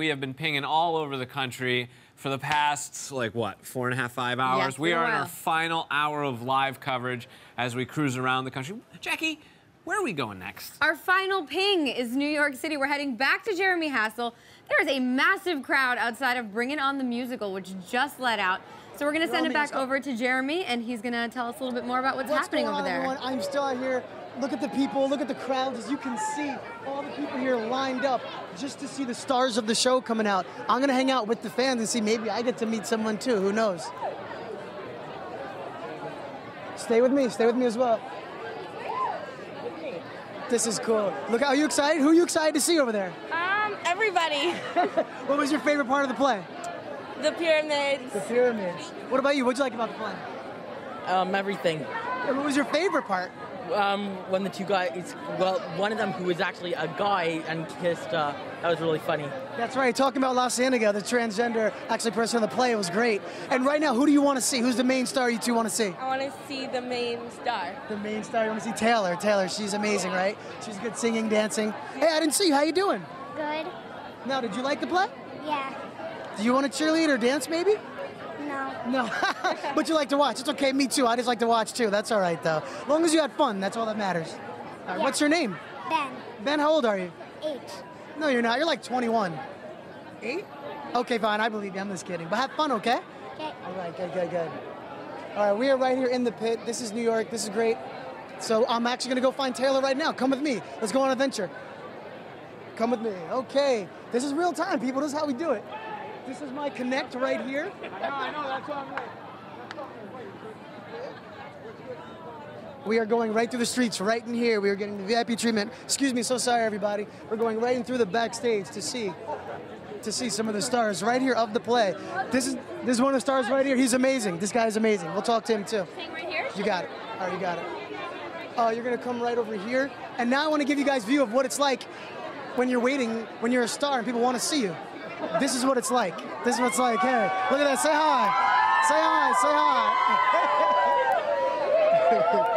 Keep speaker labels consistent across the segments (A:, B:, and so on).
A: We have been pinging all over the country for the past, like, what, four and a half, five hours?
B: Yes,
A: we are in our final hour of live coverage as we cruise around the country. Jackie, where are we going next?
B: Our final ping is New York City. We're heading back to Jeremy Hassell. There is a massive crowd outside of Bring It On the Musical, which just let out. So we're going to send it back over to Jeremy, and he's going to tell us a little bit more about what's,
C: What's
B: happening
C: going
B: over
C: on,
B: there.
C: everyone? I'm still out here. Look at the people. Look at the crowds. As you can see, all the people here lined up just to see the stars of the show coming out. I'm gonna hang out with the fans and see maybe I get to meet someone too. Who knows? Stay with me. Stay with me as well. This is cool. Look, are you excited? Who are you excited to see over there?
D: Um, everybody.
C: What was your favorite part of the play?
D: The pyramids.
C: The pyramids. What about you? What'd you like about the play?
E: Um, everything.
C: And what was your favorite part?
E: Um, when the two guys, well, one of them who was actually a guy and kissed, uh, that was really funny.
C: That's right. Talking about La Cienega, the transgender actually person in the play, it was great. And right now, who do you want to see? Who's the main star you two want to see?
D: I want to see the main star.
C: The main star. You want to see Taylor? Taylor, she's amazing, right? She's good singing, dancing. Hey, I didn't see you. How you doing?
F: Good.
C: Now, did you like the play?
F: Yeah.
C: Do you want to cheerlead or dance, maybe?
F: No.
C: No, but you like to watch. It's okay. Me too. I just like to watch too. That's all right, though. As long as you had fun, that's all that matters. All right,
F: Yeah.
C: What's your name?
F: Ben.
C: Ben, how old are you?
F: Eight.
C: No, you're not. You're like 21. Eight? Okay, fine. I believe you. I'm just kidding. But have fun, okay?
F: Okay.
C: All right, good, good, good. All right, we are right here in the pit. This is New York. This is great. So I'm actually gonna go find Taylor right now. Come with me. Let's go on an adventure. Come with me. Okay. This is real time, people. This is how we do it. This is my connect right here. I know, I know. That's why I'm right. We are going right through the streets, right in here. We are getting the VIP treatment. Excuse me, so sorry, everybody. We're going right in through the backstage to see to see some of the stars right here of the play. This is this is one of the stars right here. He's amazing. This guy is amazing. We'll talk to him too.
D: right here?
C: You got it. All right, you got it. Uh, you're gonna come right over here, and now I want to give you guys a view of what it's like when you're waiting, when you're a star and people want to see you. This is what it's like. This is what it's like. Hey, look at that. Say hi. Say hi. Say hi.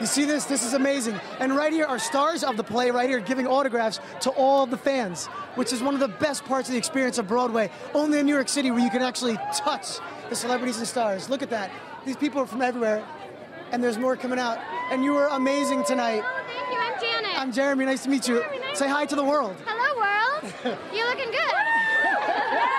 C: You see this? This is amazing. And right here are stars of the play, right here, giving autographs to all the fans, which is one of the best parts of the experience of Broadway. Only in New York City where you can actually touch the celebrities and stars. Look at that. These people are from everywhere, and there's more coming out. And you were amazing tonight.
F: Oh, thank you. I'm Janet.
C: I'm Jeremy. Nice to meet you. Say hi to the world.
F: Hello, world. You're looking good.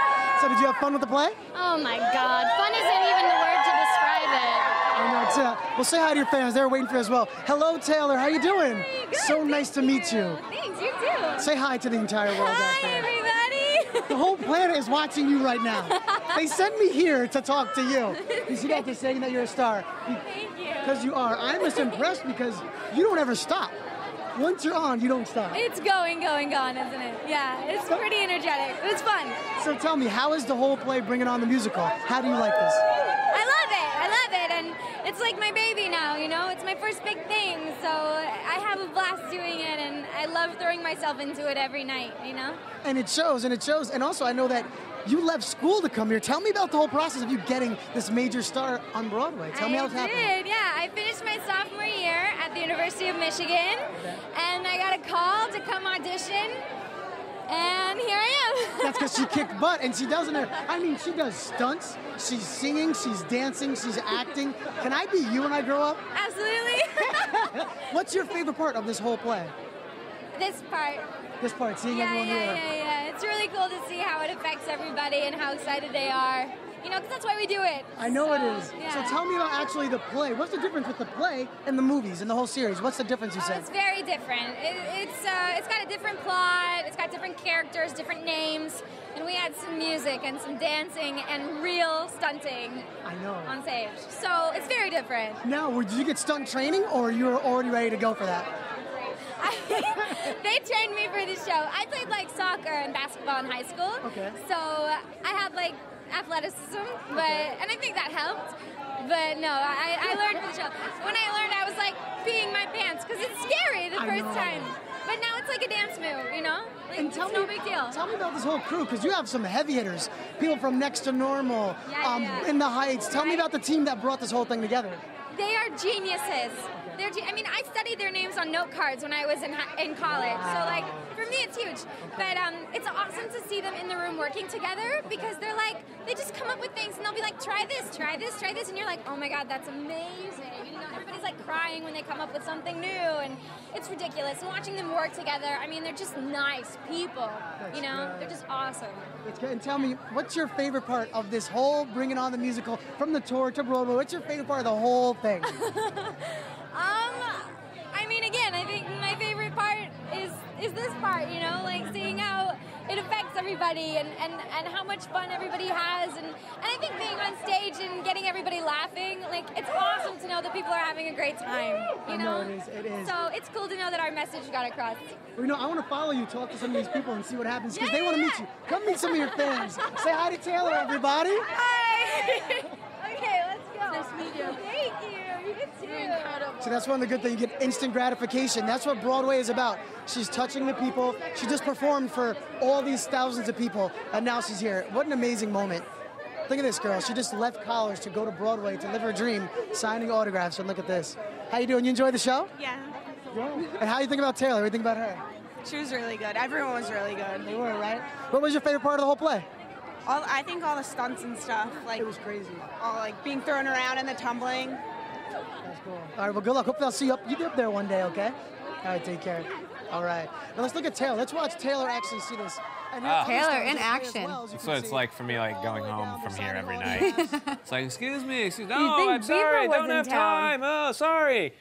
C: So, did you have fun with the play?
F: Oh my God. Fun isn't even the word to describe it.
C: I know it's uh, well. Say hi to your fans. They're waiting for you as well. Hello, Taylor. How you doing? so nice to meet you.
D: Thanks, you too.
C: Say hi to the entire world out
D: Hi,
C: there.
D: everybody.
C: The whole planet is watching you right now. They sent me here to talk to you. You see that they're saying that you're a star
D: Thank you.
C: because you are. I'm just impressed because you don't ever stop. Once you're on, you don't stop.
D: It's going, going, gone, isn't it? Yeah, it's pretty energetic. It's fun.
C: So tell me, how is the whole play Bring It On the Musical? How do you like this?
D: I love it. I love it. And it's like my baby now, you know? It's my first big thing. So I have a blast doing it and I love throwing myself into it every night, you know?
C: And it shows, and it shows. And also, I know that you left school to come here. Tell me about the whole process of you getting this major star on Broadway. Tell me
D: I
C: how it's happening.
D: did, yeah. I finished my sophomore year at the University of Michigan and I got a call to come audition. And here I am.
C: That's because she kicked butt, and she doesn't. I mean, she does stunts. She's singing. She's dancing. She's acting. Can I be you when I grow up?
D: Absolutely.
C: What's your favorite part of this whole play?
D: this part.
C: This part, seeing
D: Yeah,
C: everyone
D: yeah,
C: here.
D: yeah, see how it affects everybody and how excited they are. You know, because that's why we do it.
C: I know it
D: So,
C: is.
D: Yeah.
C: So tell me about actually the play. What's the difference with the play and the movies and the whole series? What's the difference you
D: Oh,
C: said?
D: it's very different. It, it's uh, it's got a different plot. It's got different characters, different names, and we had some music and some dancing and real stunting
C: I know.
D: on stage. So it's very different.
C: Now, did you get stunt training, or you were already ready to go for that?
D: they trained me for the show. I played like soccer and basketball in high school.
C: Okay.
D: So I had like athleticism, but and I think that helped. But no, I, I learned for the show. When I learned, I was like peeing my pants because it's scary the
C: I
D: first
C: know.
D: time. But now it's like a dance move, you know? Like,
C: And
D: it's
C: tell
D: no
C: me,
D: big deal.
C: Tell me about this whole crew, because you have some heavy hitters, people from Next to Normal,
D: Yeah,
C: um,
D: yeah.
C: In the Heights. Tell me about the team that brought this whole thing together.
D: They are geniuses. They're I mean, I studied their names on note cards when I was in in college. So like for me, it's huge. But um, it's awesome to see them in the room working together because they're like they just come up with things and they'll be like, try this, try this, try this, and you're like, oh my god, that's amazing. You know, everybody's like crying when they come up with something new, and it's ridiculous. And watching them work together, I mean, they're just nice people. You know, they're just awesome.
C: Good. And tell me, what's your favorite part of this whole Bring It On the Musical from the tour to Broadway? What's your favorite part of the whole thing?
D: Um, I mean, again, I think my favorite part is is this part. You know, like seeing how it affects everybody and, and, and how much fun everybody has, and, and I think being on stage and getting everybody laughing, like it's awesome to know that people are having a great time. You
C: I
D: know,
C: know it is, it is.
D: So it's cool to know that our message got across.
C: Well, you know, I want to follow you, talk to some of these people, and see what happens because
D: Yeah,
C: they want to
D: yeah,
C: meet you. Come meet some of your fans. Say hi to Taylor, everybody.
D: Hi. okay, let's go. Nice to meet you. Thank you. You too. Incredible.
C: So that's one of the good things. You get instant gratification. That's what Broadway is about. She's touching the people. She just performed for all these thousands of people, and now she's here. What an amazing moment. Look at this girl. She just left college to go to Broadway to live her dream, signing autographs. And look at this. How you doing? You enjoy the show?
G: Yeah,
C: And how you think about Taylor? What do you think about her?
G: she was really good. Everyone was really good.
C: They were, right? What was your favorite part of the whole play?
G: All I think all the stunts and stuff, like
C: It was crazy.
G: all like being thrown around and the tumbling.
C: That's cool. All right, well, good luck. Hope I'll see you up, you up there one day, okay? All right, take care. All right. Now let's look at Taylor. Let's watch Taylor actually see this. And her other
B: Taylor in
C: that play as
B: action.
C: well,
A: That's what it's
C: see.
A: like for me, like going home from here every night. It's like, excuse me, excuse me.
B: You'd
A: No, I'm sorry.
B: Bieber was
A: Don't have
B: town.
A: time. Oh, sorry.